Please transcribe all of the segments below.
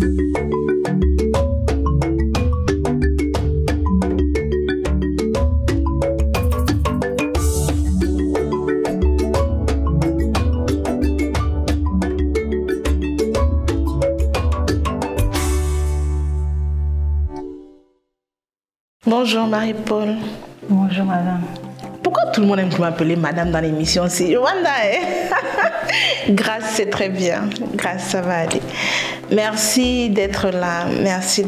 Bonjour Marie-Paul. Bonjour madame. Pourquoi tout le monde aime m'appeler madame dans l'émission C'est Rwanda, hein? Grâce, c'est très bien. Grâce, ça va aller. Merci d'être là. Merci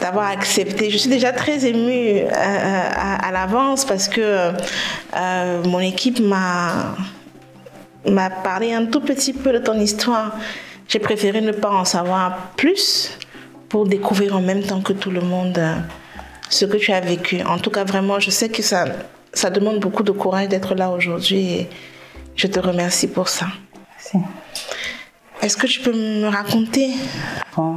d'avoir accepté. Je suis déjà très émue euh, à, à, l'avance parce que euh, mon équipe m'a m'a parlé un tout petit peu de ton histoire. J'ai préféré ne pas en savoir plus pour découvrir en même temps que tout le monde euh, ce que tu as vécu. En tout cas, vraiment, je sais que ça, ça demande beaucoup de courage d'être là aujourd'hui et je te remercie pour ça. Merci. Est-ce que tu peux me raconter? Bon.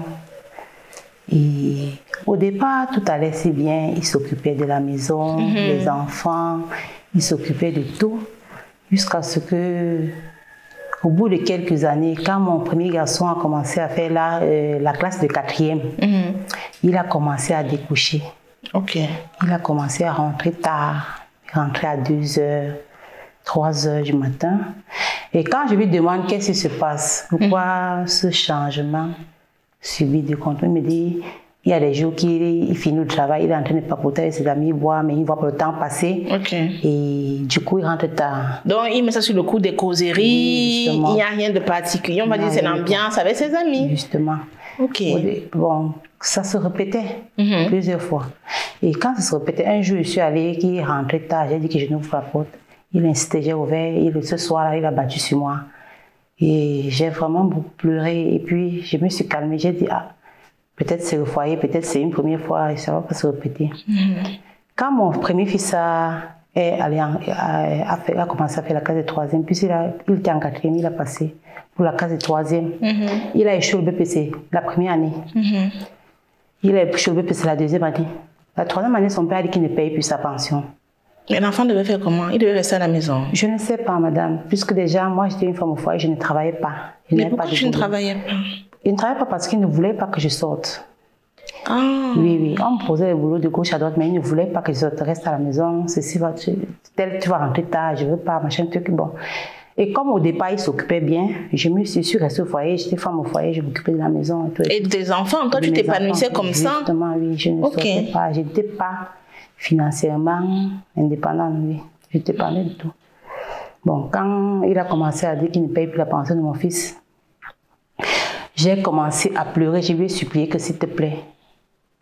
Et au départ, tout allait si bien. Il s'occupait de la maison, mm -hmm. des enfants, il s'occupait de tout. Jusqu'à ce que au bout de quelques années, quand mon premier garçon a commencé à faire la, euh, la classe de quatrième, mm -hmm. il a commencé à découcher. Ok. Il a commencé à rentrer tard. Il rentrait à 2 heures, 3 heures du matin. Et quand je lui demande qu'est-ce qui se passe, pourquoi ce changement subi de contrôle, il me dit il y a des jours qu'il il finit le travail, il est en train de papoter avec ses amis, boire, mais il voit pas le temps passer. Ok. Et du coup, il rentre tard. Donc, il met ça sur le coup des causeries. Oui, il n'y a rien de particulier. On va dire c'est l'ambiance avec ses amis. Justement. Ok. Bon, ça se répétait mm -hmm. plusieurs fois. Et quand ça se répétait, un jour, je suis allée, qu'il rentrait tard, j'ai dit que je n'ouvre pas la porte. Il j'ai ouvert, et ce soir-là, il a battu sur moi. Et j'ai vraiment beaucoup pleuré. Et puis, je me suis calmée, j'ai dit, ah, peut-être c'est le foyer, peut-être c'est une première fois, et ça va pas se répéter. Mm -hmm. Quand mon premier fils a, est allé en, a, fait, a, commencé à faire la classe de troisième, puis il, a, il était en quatrième, il a passé pour la classe de troisième. Mm -hmm. Il a échoué le BPC la première année. Mm -hmm. Il a échoué le BPC la deuxième année. La troisième année, son père a dit qu'il ne paye plus sa pension. Mais l'enfant devait faire comment? Il devait rester à la maison Je ne sais pas, madame. Puisque déjà, moi, j'étais une femme au foyer, je ne travaillais pas. Je Mais pourquoi pas tu ne travaillais pas? Il ne travaillait pas parce qu'il ne voulait pas que je sorte. Ah. Oui, oui. On me posait le boulot de gauche à droite, mais il ne voulait pas que je sorte. Reste à la maison. Ceci va, tu, tel, tu vas rentrer tard, je ne veux pas, machin, truc. Bon. Et comme au départ, il s'occupait bien, je me suis, suis restée au foyer, j'étais femme au foyer, je m'occupais de la maison. Et, tout. et tes enfants, toi, tu t'épanouissais comme Justement, ça? Justement, oui, je ne Ok. sortais pas. Je n'étais pas financièrement indépendante, oui. Je pas du tout. Bon, quand il a commencé à dire qu'il ne paye plus la pension de mon fils, j'ai commencé à pleurer, je lui ai supplié que s'il te plaît,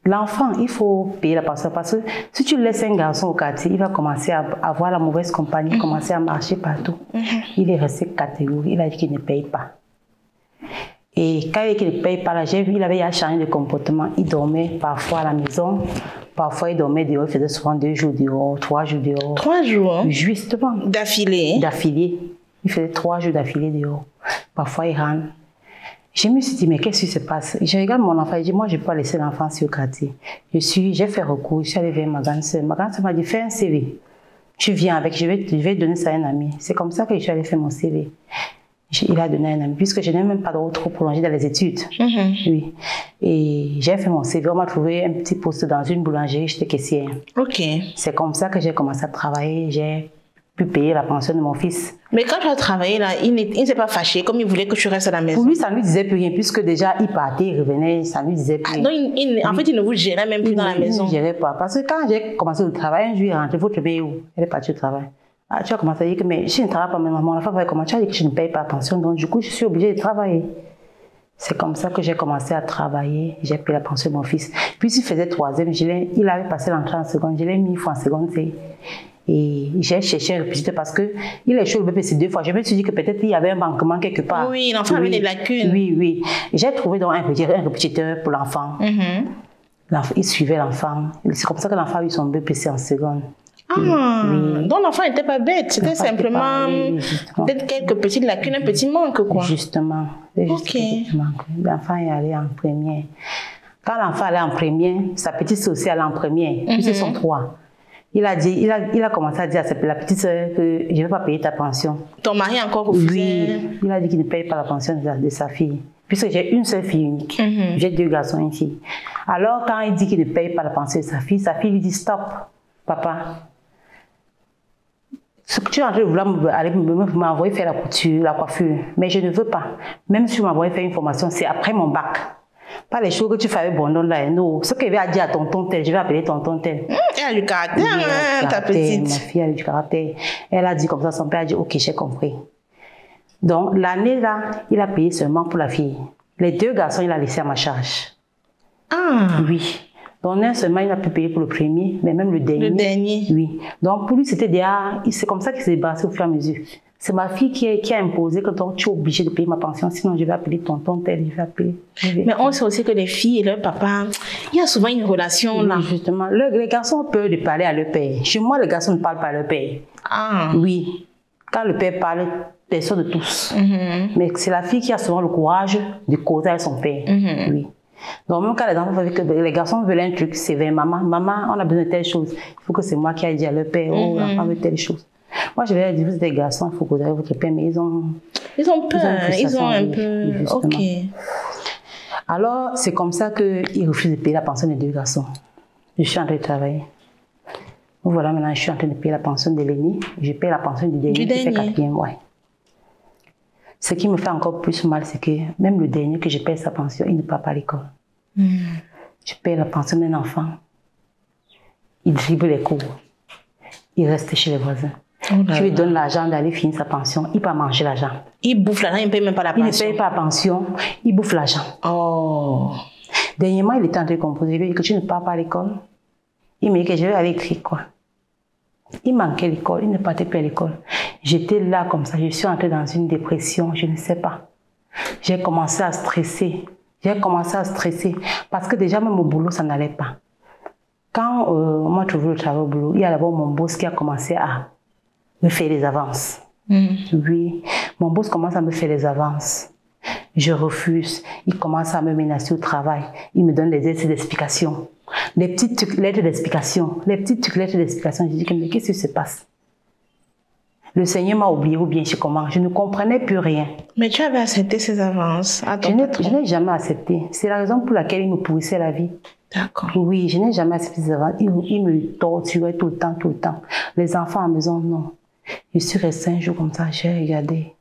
L'enfant, il faut payer la pension parce que si tu laisses un garçon au quartier, il va commencer à avoir la mauvaise compagnie, commencer à marcher partout. Mm -hmm. Il est resté catégorique, il a dit qu'il ne paye pas. Et quand il paye pas, là, j'ai vu, il avait changé de comportement. Il dormait parfois à la maison, parfois il dormait dehors, il faisait souvent deux jours dehors, trois jours dehors. Trois jours Justement. D'affilée D'affilée. Il faisait trois jours d'affilée dehors. Parfois il rentre. Je me suis dit, mais qu'est-ce qui se passe? Je regarde mon enfant, je dis, moi, je ne peux pas laisser l'enfant sur le quartier. Je suis, j'ai fait recours, je suis allée vers ma grande soeur. Ma grande soeur m'a dit, fais un CV. Tu viens avec, je vais, je vais donner ça à un ami. C'est comme ça que je suis allée faire mon CV. Il a donné un ami, puisque je n'ai même pas trop prolongé dans les études. -hmm. Oui. Et j'ai fait mon CV, on m'a trouvé un petit poste dans une boulangerie, j'étais caissière. Ok. C'est comme ça que j'ai commencé à travailler. J'ai pu payer la pension de mon fils. Mais quand tu as travaillé là, il ne s'est pas fâché comme il voulait que tu restes à la maison. Pour lui, ça ne lui disait plus rien, puisque déjà il partait, il revenait, ça ne lui disait plus ah, rien. donc, il, il, en fait, il ne vous gérait même plus il, dans la maison. Il ne gérait pas. Parce que quand j'ai commencé le travail, un jour, il est rentré, votre bébé où? Elle est partie au travail. Ah, tu as commencé à dire que mais, je ne travaille pas, maintenant, mon enfant va comment Tu as dit que je ne paye pas la pension, donc du coup, je suis obligée de travailler. C'est comme ça que j'ai commencé à travailler. J'ai payé la pension de mon fils. Puis, il faisait troisième, il avait passé l'entrée en seconde. Je l'ai mis une fois en seconde. Et j'ai cherché un répétiteur parce que il a échoué le BPC deux fois. Je me suis dit que peut-être il y avait un manquement quelque part. Oui, l'enfant avait des lacunes. Oui, oui. J'ai trouvé donc un répétiteur pour l'enfant. Mm -hmm. Il suivait l'enfant. C'est comme ça que l'enfant a eu son BPC en seconde. Ah, oui. donc l'enfant n'était pas bête, c'était simplement peut-être quelques petites lacunes, un petit manque, quoi. Justement. Ok. L'enfant est allé en première. Quand l'enfant allait en première, sa petite sœur aussi allait en première, mm -hmm. puis ce sont trois. Il a, dit, il, a, il a commencé à dire à la petite soeur que je ne vais pas payer ta pension. Ton mari a encore refusé Oui, il a dit qu'il ne paye pas la pension de, de sa fille. puisque j'ai une seule fille unique. Mhm. J'ai deux garçons et une fille. Alors, quand il dit qu'il ne paye pas la pension de sa fille, sa fille lui dit Stop, papa. Ce que tu es en train de vouloir m'envoyer faire la couture, la coiffure, mais je ne veux pas. Même si tu m'envoies faire une formation, c'est après mon bac. Pas les choses que tu fais avec Bondon là. Non, ce que je vais dire à tonton tel, je vais appeler tonton tel. Elle a du caractère, Oui, elle a hein, ta petite. Ma fille a du caractère. Elle a dit comme ça, son père a dit, ok, j'ai compris. Donc, l'année là, il a payé seulement pour la fille. Les deux garçons, il a laissé à ma charge. Ah, Oui. Donc, non seulement il a pu payer pour le premier, mais même le dernier. le dernier. Oui. Donc, pour lui, c'était déjà, c'est comme ça qu'il s'est débarrassé au fur et à mesure. C'est ma fille qui, a- qui a imposé que donc, tu es obligé de payer ma pension, sinon je vais appeler tonton tel, je vais appeler. je vais- Mais on sait aussi que les filles et leur papa, il y a souvent une relation là. Justement. Le- les garçons ont peur de parler à leur père. Chez moi, les garçons ne parlent pas à leur père. Ah. Oui. Quand le père parle, personne de tous. Mhm. Mais c'est la fille qui a souvent le courage de causer avec son père. Mhm. Oui. Donc, même quand les, enfants veulent que les garçons veulent un truc, c'est vers maman. Maman, on a besoin de telle chose. Il faut que c'est moi qui aille dire à leur père, oh, l'enfant veut telle chose. Moi, je ai dit, vous êtes des garçons, il faut causer avec votre père, mais ils ont. Ils ont peur, ils ont un peu. justement. Ok. Alors, c'est comme ça qu'ils refusent de payer la pension des deux garçons. Je suis en train de travailler. Voilà, maintenant, je suis en train de payer la pension de l'aîné. Je paye la pension du dernier Du qui fait dernier. quatrième, ouais. Ce qui me fait encore plus mal, c'est que même le dernier que je paye sa pension, il ne part pas à l'école. Hmm. Je paye la pension d'un enfant. Il dribble les cours. Il reste chez les voisins. Oh là Tu lui donnes l'argent d'aller finir sa pension. Il peut manger l'argent. Il bouffe l'argent, il ne paye même pas la Il ne pension. paye pas la pension. Il bouffe l'argent. Oh. Dernièrement, il était en train de composer. Ai dit que tu ne pars pas à l'école. Il m'a dit que je vais aller écrire quoi. Il manquait l'école. Il ne partait plus à l'école. J'étais là comme ça. Je suis entrée dans une dépression. Je ne sais pas. J'ai commencé à stresser. J'ai commencé à stresser. Parce que déjà, même au boulot, ça n'allait pas. Quand euh, on m'a trouvé le travail au boulot, il y a d'abord mon boss qui a commencé à me faire des avances. Hmm. Oui, mon boss commence à me faire les avances. Je refuse. Il commence à me menacer au travail. Il me donne des lettres d'explication. Des petites lettres d'explication. Les petites lettres d'explication. Je dis mais qu'est-ce qui se passe? Le Seigneur m'a oublié ou bien je comment Je ne comprenais plus rien. Mais tu avais accepté ses avances à Je ton je n'ai jamais accepté. C'est la raison pour laquelle il me pourrissait la vie. D'accord. Oui, je n'ai jamais accepté ces avances. Il, il me torturait tout le temps, tout le temps. Les enfants à la maison, non. Je suis restée un jour comme ça, j'ai regardé.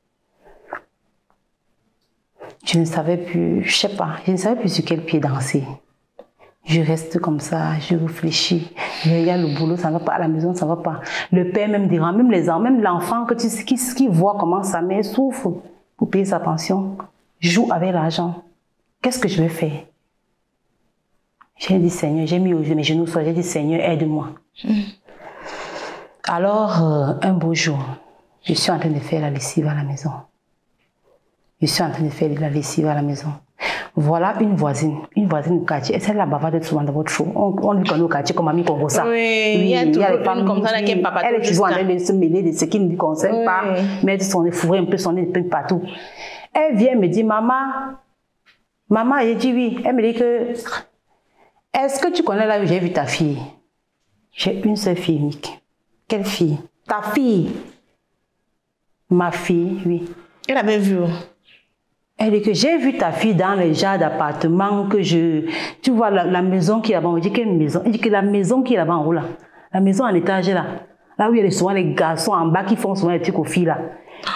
Je ne savais plus, je sais pas, je ne savais plus sur quel pied danser. Je reste comme ça, je réfléchis. Je regarde le boulot, ça ne va pas, à la maison, ça ne va pas. Le père même dira, même les enfants, même l'enfant que tu, qui, voit comment sa mère souffre pour payer sa pension, joue avec l'argent. Qu'est-ce que je vais faire? J'ai dit, Seigneur, j'ai mis mes genoux sur j'ai dit, Seigneur, aide-moi. Alors, euh, un beau jour, je suis en train de faire la lessive à la maison. Je suis en train de faire la lessive à la maison. Voilà une voisine, une voisine du quartier. Et celle-là bavarde souvent dans votre show. On, on lui connaît au quartier comme Ami Congosa. Oui, il y a toujours les une femmes comme ça, là, oui, qui est papato Elle est toujours en train de se mêler de ce qui ne lui concerne Oui. pas, mettre son nez, fourrer un peu son peu partout. Elle vient me dire, maman, maman, j'ai dit oui. Elle me dit que, est-ce que tu connais là où j'ai vu ta fille? J'ai une seule fille unique. Quelle fille? Ta fille. Ma fille, oui. Elle avait vu. Elle dit que j'ai vu ta fille dans le genre d'appartement que je... Tu vois la, la maison qui est là-bas. On dit quelle maison? Elle dit que la maison qui est là-bas en haut là. La maison en étage là. Là où il y a souvent les garçons en bas qui font souvent les trucs aux filles là.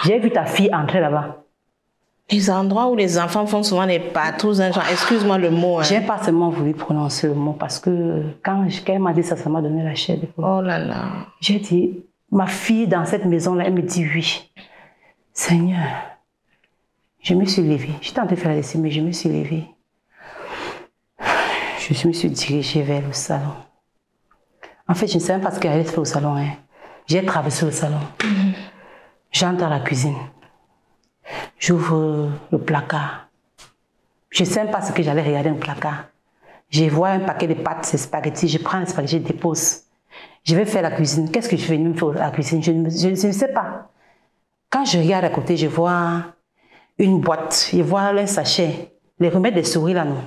J'ai vu ta fille entrer là-bas. Les endroits où les enfants font souvent des patous, hein, genre, excuse-moi le mot. hein. J'ai pas seulement voulu prononcer le mot parce que quand quand elle m'a dit ça, ça m'a donné la chair. Oh là là. J'ai dit, ma fille dans cette maison-là, elle me dit oui. Seigneur, je me suis levée. J'étais en train de faire la lessive, mais je me suis levée. Je me suis dirigée vers le salon. En fait, je ne sais même pas ce qu'elle allait faire au salon. hein. J'ai traversé le salon. J'entre dans la cuisine. J'ouvre le placard. Je ne sais pas ce que j'allais regarder dans le placard. Je vois un paquet de pâtes, c'est spaghettis. Je prends les spaghettis, je dépose. Je vais faire la cuisine. Qu'est-ce que je vais me faire à la cuisine je ne, je- je ne sais pas. Quand je regarde à côté, je vois une boîte. Je vois un sachet. Les remèdes des souris là, non.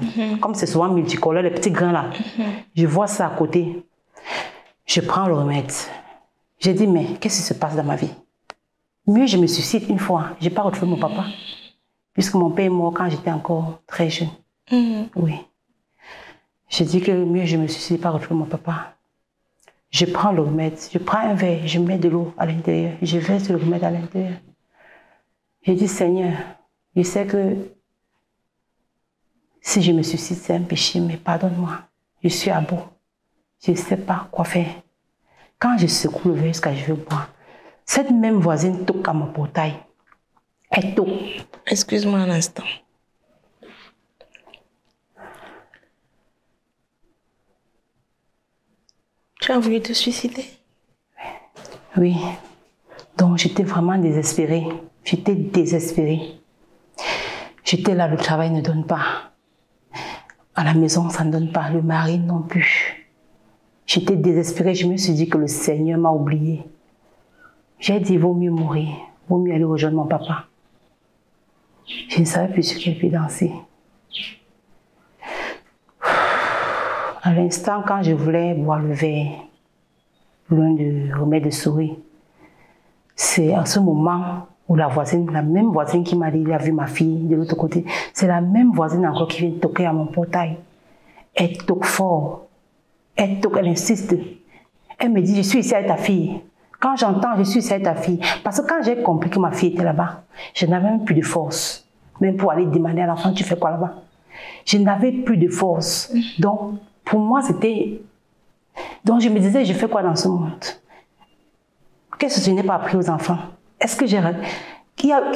Comme c'est souvent multicolore, les petits grains là. Je vois ça à côté. Je prends le remède. J'ai dit, mais qu'est-ce qui se passe dans ma vie? Mieux, je me suscite une fois. Je n'ai pas retrouvé mon papa. puisque mon père est mort quand j'étais encore très jeune. Mhm. Oui. J'ai dit que mieux je me suicide pas retrouver mon papa. Je prends le remède, je prends un verre, je mets de l'eau à l'intérieur, je verse le remède à l'intérieur. J'ai dit, Seigneur, je sais que si je me suicide, c'est un péché, mais pardonne-moi. Je suis à bout. Je ne sais pas quoi faire. Quand je secoue le verre jusqu'à je veux boire, cette même voisine toque à mon portail. Elle toque. Excuse-moi un instant. Tu as voulu te suicider? Oui. Donc j'étais vraiment désespérée. J'étais désespérée. J'étais là, le travail ne donne pas. À la maison, ça ne donne pas. Le mari non plus. J'étais désespérée. Je me suis dit que le Seigneur m'a oublié. J'ai dit, vaut mieux mourir. Vaut mieux aller rejoindre mon papa. Je ne savais plus sur quel pied danser. À l'instant, quand je voulais boire le verre, loin de remède de souris, c'est à ce moment où la voisine, la même voisine qui m'a dit, il a vu ma fille de l'autre côté, c'est la même voisine encore qui vient toquer à mon portail. Elle toque fort. Elle toque, elle insiste. Elle me dit, je suis ici avec ta fille. Quand j'entends, je suis ici avec ta fille. Parce que quand j'ai compris que ma fille était là-bas, je n'avais même plus de force. Même pour aller demander à l'enfant, tu fais quoi là-bas? Je n'avais plus de force. Donc, pour moi, c'était... Donc, je me disais, je fais quoi dans ce monde? Qu'est-ce que je n'ai pas appris aux enfants? Est-ce que j'ai...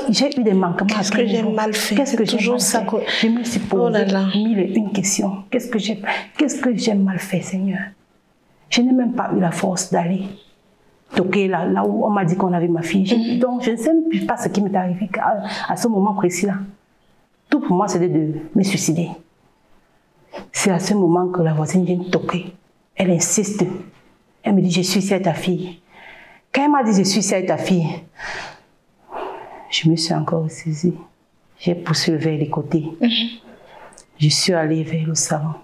J'ai eu des manquements. Qu'est-ce que j'ai mal fait? Qu'est-ce que j'ai toujours mal ça fait? que- Je me suis posé Oh là là. mille et une questions. Qu'est-ce que j'ai qu'est-ce que j'ai mal fait, Seigneur? Je n'ai même pas eu la force d'aller toquer là, là où on m'a dit qu'on avait ma fille. Je- donc, je ne sais même pas ce qui m'est arrivé à, à ce moment précis-là. Tout pour moi, c'était de me suicider. C'est à ce moment que la voisine vient toquer. Elle insiste. Elle me dit, je suis ta fille. Quand elle m'a dit, je suis avec ta fille, je me suis encore saisie. J'ai poussé vers les côtés. Je suis allée vers le salon.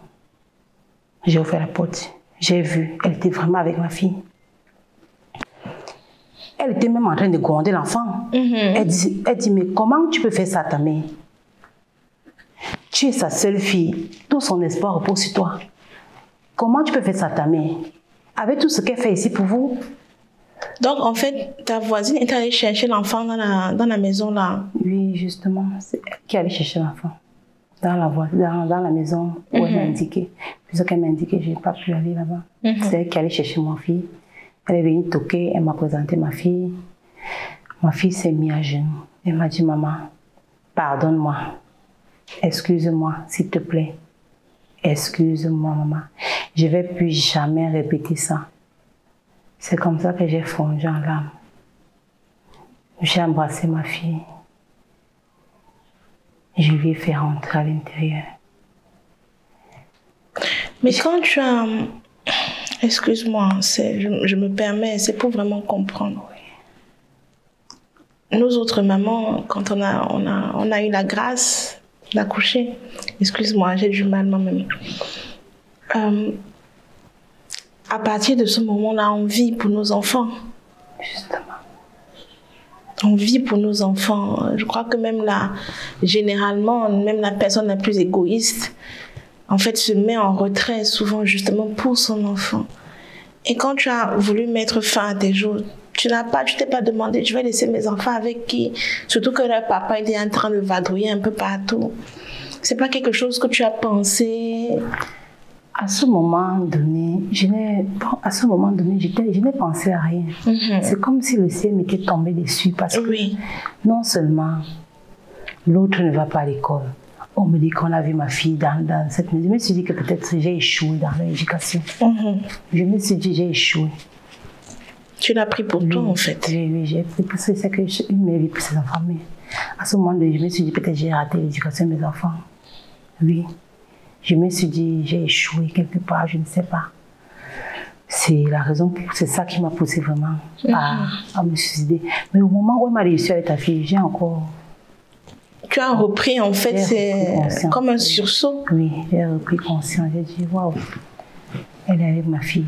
J'ai ouvert la porte. J'ai vu, elle était vraiment avec ma fille. Elle était même en train de gronder l'enfant. elle, dit, elle dit, mais comment tu peux faire ça à ta mère? Tu es sa seule fille. Tout son espoir repose sur toi. Comment tu peux faire ça à ta mère? Avec tout ce qu'elle fait ici pour vous Donc, en fait, ta voisine est allée chercher l'enfant dans la, dans la maison là. Oui, justement, c'est elle qui allait chercher l'enfant dans la, dans, dans la maison où elle m'a indiqué. Puisqu'elle m'a indiqué, je n'ai pas pu aller là-bas. C'est elle qui allait chercher ma fille. Elle est venue toquer, elle m'a présenté ma fille. Ma fille s'est mise à genoux. Elle m'a dit, maman, pardonne-moi. Excuse-moi, s'il te plaît. Excuse-moi, maman. Je ne vais plus jamais répéter ça. C'est comme ça que j'ai fondu en larmes. J'ai embrassé ma fille. Je lui ai fait rentrer à l'intérieur. Mais quand tu as. Excuse-moi, je me permets, c'est pour vraiment comprendre. Nous autres mamans, quand on a, on a, on a eu la grâce d'accoucher, excuse-moi, j'ai du mal moi-même. Euh, à partir de ce moment-là, on vit pour nos enfants. Justement. On vit pour nos enfants. Je crois que même là, généralement, même la personne la plus égoïste, en fait, se met en retrait souvent justement pour son enfant. Et quand tu as voulu mettre fin à tes jours, tu n'as pas, tu t'es pas demandé, je vais laisser mes enfants avec qui? Surtout que leur papa était en train de vadrouiller un peu partout. C'est pas quelque chose que tu as pensé. À ce moment donné, je n'ai, bon, à ce moment donné, je n'ai pensé à rien. C'est comme si le ciel m'était tombé dessus parce que Oui. non seulement l'autre ne va pas à l'école, on me dit qu'on a vu ma fille dans, dans cette maison. Je me suis dit que peut-être j'ai échoué dans l'éducation. Mhm. Je me suis dit j'ai échoué. Tu l'as pris pour toi, en fait. Oui, oui, j'ai pris que c'est que j'ai une vie pour ses enfants. Mais à ce moment là je me suis dit peut-être j'ai raté l'éducation de mes enfants. Oui. Je me suis dit j'ai échoué quelque part, je ne sais pas. C'est la raison, c'est ça qui m'a poussé vraiment à, à me suicider. Mais au moment où elle m'a réussi avec ta fille, j'ai encore, Tu as repris, en fait, c'est comme un sursaut. oui, j'ai repris conscience. J'ai dit waouh, elle est avec ma fille.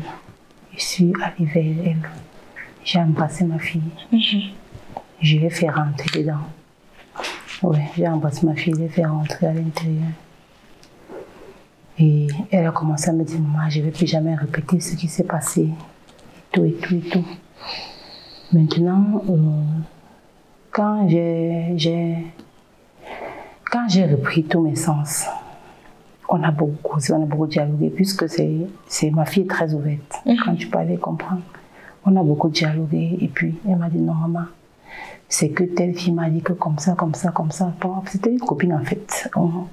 Je suis allée vers elle. J'ai embrassé ma fille. Je l'ai fait rentrer dedans. Oui, j'ai embrassé ma fille, je l'ai fait rentrer à l'intérieur. Et elle a commencé à me dire, maman, je ne vais plus jamais répéter ce qui s'est passé. Et tout, et tout, et tout. Maintenant, euh, quand j'ai quand j'ai repris tous mes sens, on a beaucoup causé, on a beaucoup dialogué, puisque c'est ma fille très ouverte. Mhm. Quand tu aller comprendre, on a beaucoup dialogué. Et puis, elle m'a dit, non, maman, c'est que telle fille m'a dit que comme ça, comme ça, comme ça. C'était une copine en fait.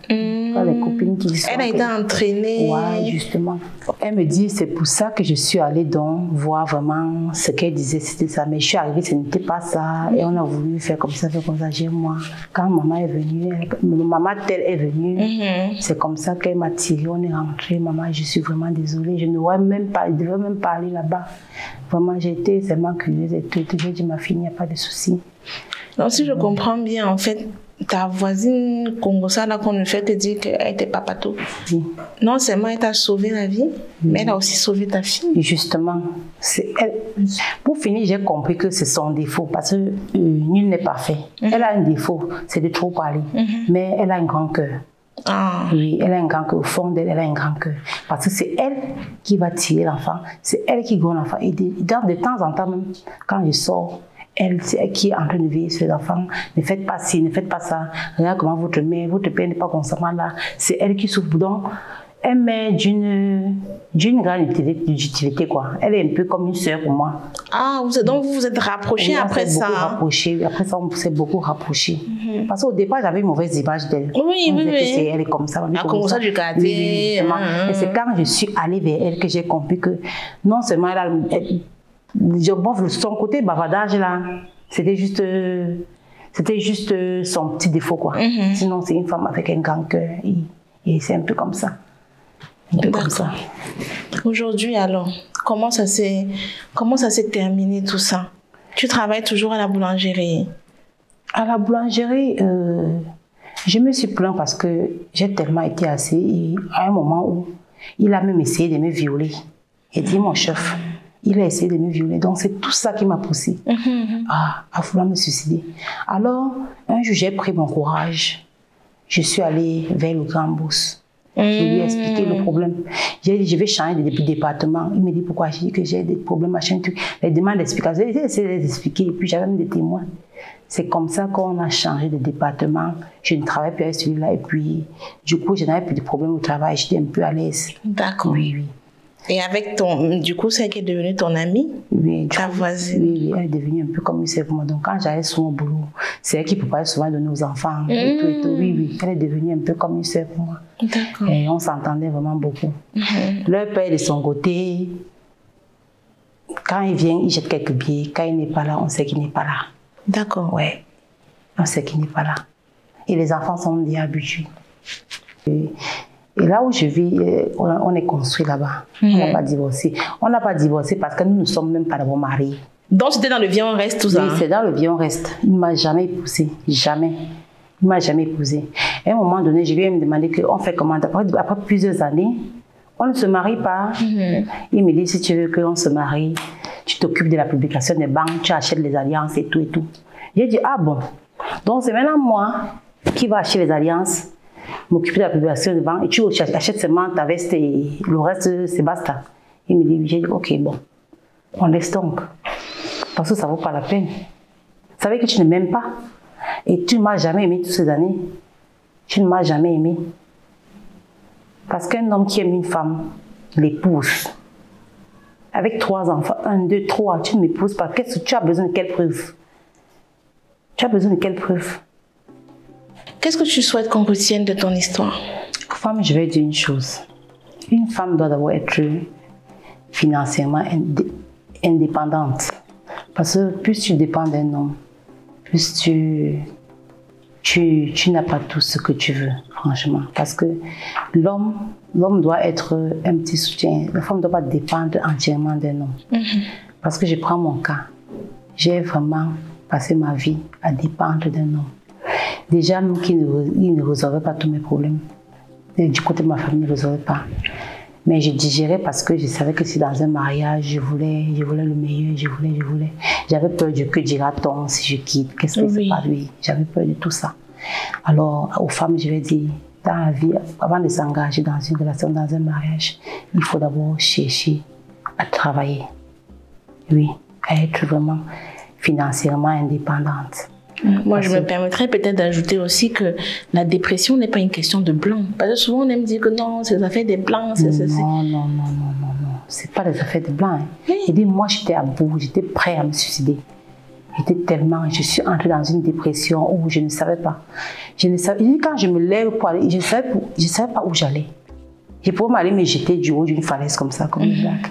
les mmh. copines qui Elle a été entraînée. Ouais, justement. Elle me dit, c'est pour ça que je suis allée donc voir vraiment ce qu'elle disait, c'était ça. Mais je suis arrivée, ce n'était pas ça. Et on a voulu faire comme ça, faire comme ça. J'ai moi. Quand maman est venue, maman telle est venue, mmh. c'est comme ça qu'elle m'a tiré. On est rentré. Maman, je suis vraiment désolée. Je ne devrais même pas, je devrais même pas aller là-bas. Vraiment, j'ai été tellement curieuse et tout. J'ai dit, ma fille, il n'y a pas de souci. Donc, si je comprends bien, en fait, ta voisine Congosa, là, qu'on ne fait te dire qu'elle était papato. Oui. Non seulement elle t'a sauvé la vie, mais elle a aussi sauvé ta fille. justement, elle. pour finir, j'ai compris que c'est son défaut, parce que euh, nul n'est parfait. Mhm. Elle a un défaut, c'est de trop parler, mhm. mais elle a un grand cœur. Ah. Oui, elle a un grand cœur. Au fond d'elle, elle a un grand cœur. Parce que c'est elle qui va tirer l'enfant. C'est elle qui goûte l'enfant. Et de, temps en temps, même, quand je sors, elle, qui est en train de veiller sur les enfants. Ne faites pas ci, ne faites pas ça. Regarde comment votre mère, votre père n'est pas constamment là. C'est elle qui souffre. Donc, elle m'est d'une d'une grande utilité, quoi. Elle est un peu comme une sœur pour moi. Ah, vous, donc vous vous êtes rapprochés après ça rapprochés. Après ça, on s'est beaucoup rapprochés. Mhm. Parce qu'au départ, j'avais une mauvaise image d'elle. Oui, oui, oui. elle est comme ça. Elle comme ça du quartier. Oui, Et c'est quand je suis allée vers elle que j'ai compris que non seulement elle a... je, bon, son côté bavardage, là, c'était juste... C'était juste son petit défaut, quoi. Mhm. Sinon, c'est une femme avec un grand cœur. et c'est un peu comme ça. D'accord. Aujourd'hui, alors, comment ça s'est comment ça s'est terminé tout ça? Tu travailles toujours à la boulangerie? À la boulangerie, euh, je me suis plaint parce que j'ai tellement été assez. à un moment où il a même essayé de me violer. Et dit mon chef, il a essayé de me violer. Donc c'est tout ça qui m'a poussé mhm, mhm. à, à vouloir me suicider. Alors, un jour, j'ai pris mon courage. Je suis allée vers le Grand Bourse. Je lui ai expliqué le hmm. problème. J'ai dit, je vais changer de département. Il me dit, pourquoi? J'ai dit que j'ai des problèmes, machin, truc. Les demandes d'explication, j'ai essayé d'expliquer. Et puis, j'avais même des témoins. C'est comme ça qu'on a changé de département. Je ne travaille plus avec celui-là. Et puis, du coup, je n'avais plus de problèmes au travail. J'étais un peu à l'aise. D'accord. Oui, oui. Et avec ton, du coup, c'est qui est devenue ton amie Oui, ta voisine. Oui, elle est devenue un peu comme une sœur pour moi. Donc, quand j'allais sur mon boulot, c'est elle qui préparait souvent de nos enfants. Et tout, et tout. Oui, oui, elle est devenue un peu comme une sœur pour moi. D'accord. Et on s'entendait vraiment beaucoup. Mm Leur père, de son côté, quand il vient, il jette quelques billets. Quand il n'est pas là, on sait qu'il n'est pas là. D'accord. Ouais. On sait qu'il n'est pas là. Et les enfants sont bien habitués. Et là où je vis, euh, on est construit là-bas. On n'a mhm. pas divorcé. On n'a pas divorcé parce que nous ne sommes même pas d'abord mariés. Donc c'était dans le vieux reste tout ça Oui, c'est dans le vieux reste. Il ne m'a jamais épousé. Jamais. Il ne m'a jamais épousé. À un moment donné, je lui ai demandé qu'on fait comment? Après, après, plusieurs années, on ne se marie pas. Mhm. Il me dit si tu veux qu'on se marie, tu t'occupes de la publication des banques, tu achètes les alliances et tout et tout. J'ai dit ah bon. Donc c'est maintenant moi qui va acheter les alliances m'occuper de la publication de vente et tu achètes seulement ta veste et le reste, c'est basta. Il me dit, j'ai dit, ok, bon, on laisse donc. Parce que ça ne vaut pas la peine. Vous savez que tu ne m'aimes pas. Et tu ne m'as jamais aimé toutes ces années. Tu ne m'as jamais aimé. Parce qu'un homme qui aime une femme l'épouse. Avec trois enfants, un, deux, trois, tu ne m'épouses pas. Tu as besoin de quelle preuve? Tu as besoin de quelle preuve? Qu'est-ce que tu souhaites qu'on retienne de ton histoire? Femme, je vais dire une chose. Une femme doit d'abord être financièrement indépendante. Parce que plus tu dépends d'un homme, plus tu, tu, tu n'as pas tout ce que tu veux, franchement. Parce que l'homme, l'homme doit être un petit soutien. La femme ne doit pas dépendre entièrement d'un homme. Mhm. Parce que je prends mon cas. J'ai vraiment passé ma vie à dépendre d'un homme. Déjà, nous qui ne, ne résolvait pas tous mes problèmes. du côté de ma famille, ne résolvait pas. Mais je digérais parce que je savais que si dans un mariage, je voulais, je voulais le meilleur, je voulais, je voulais. J'avais peur du que dira-t-on si je quitte, qu'est-ce que c'est pas lui? J'avais peur de tout ça. Alors, aux femmes, je vais dire, dans la vie, avant de s'engager dans une relation, dans un mariage, il faut d'abord chercher à travailler. Oui, à être vraiment financièrement indépendante. Moi, je me permettrais peut-être d'ajouter aussi que la dépression n'est pas une question de blanc. Parce que souvent, on aime dire que non, c'est des affaires des blancs. Non, non, non, non, non, non. C'est pas des affaires des blancs. Hein. Et dit, moi, j'étais à bout, j'étais prêt à me suicider. J'étais tellement, je suis entrée dans une dépression où je ne savais pas. Je ne savais, quand je me lève pour aller, je ne savais, je savais pas où j'allais. Je pouvais m'aller me jeter du haut d'une falaise comme ça, comme une blague.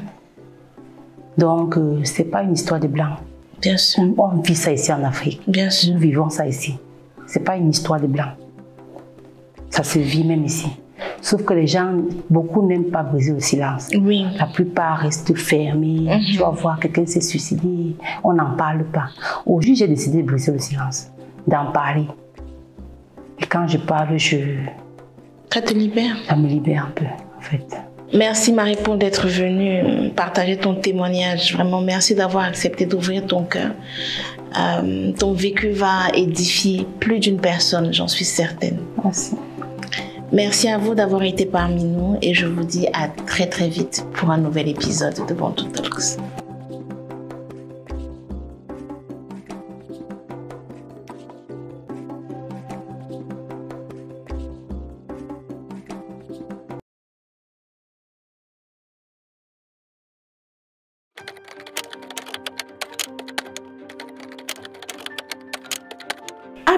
Donc, euh, c'est pas une histoire de blanc. Bien sûr. On vit ça ici en Afrique. Bien sûr. Nous vivons ça ici. C'est pas une histoire de blanc. Ça se vit même ici. Sauf que les gens, beaucoup n'aiment pas briser le silence. Oui. La plupart restent fermés. Mhm. Tu vas voir quelqu'un s'est suicidé. On n'en parle pas. Aujourd'hui, j'ai décidé de briser le silence, d'en parler. Et quand je parle, je. Ça te libère Ça me libère un peu, en fait. Merci Marie-Paul d'être venue partager ton témoignage. Vraiment, merci d'avoir accepté d'ouvrir ton cœur. Euh, ton vécu va édifier plus d'une personne, j'en suis certaine. Merci. Merci à vous d'avoir été parmi nous et je vous dis à très très vite pour un nouvel épisode de Bantu Talks.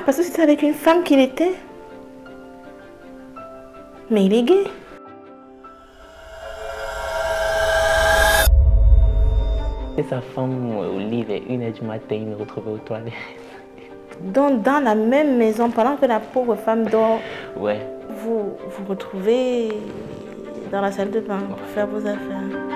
Parce que c'était avec une femme qu'il était Mais il est gay. Et sa femme au lit vers 1h du matin, il me retrouvait aux toilettes. Donc, dans la même maison, pendant que la pauvre femme dort, Ouais. vous vous retrouvez dans la salle de bain pour faire vos affaires.